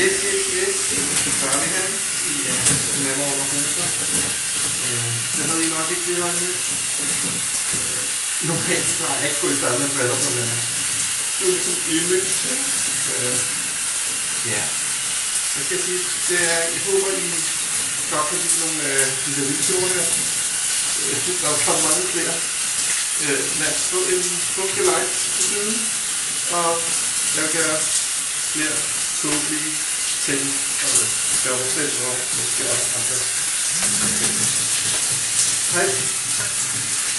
Yes, yes, yes. Børnehave i uh, Nemmere under Hofer. Det havde I nok ikke lige højt med. Normalt så har jeg ikke gået i bad med briller på den her. Det er ligesom image. Ja. Hvad skal jeg sige? Det er, jeg håber, I godt kan lide nogle øh, uh, de der videoer her. Jeg synes, der er kommet mange flere. Uh, lad os få en funke like på siden. Og jeg vil gøre flere tåbelige 生に使う聖書を見つけ出すためです。はい。